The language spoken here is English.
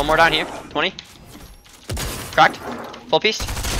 One more down here. 20. Cracked. Full piece.